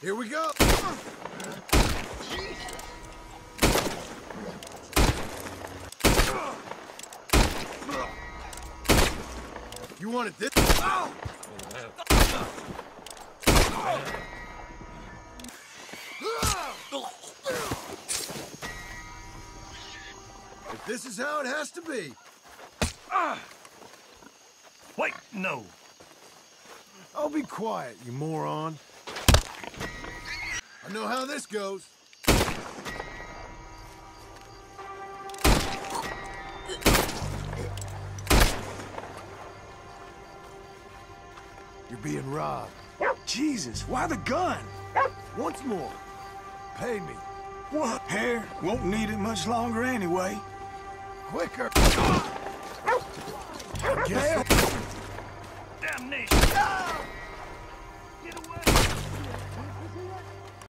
Here we go. You wanted this? Oh! If this is how it has to be. Wait, no. I'll be quiet, you moron. I know how this goes. You're being robbed. Jesus, why the gun? Once more. Pay me. What? Hair won't need it much longer anyway. Quicker. Damnation.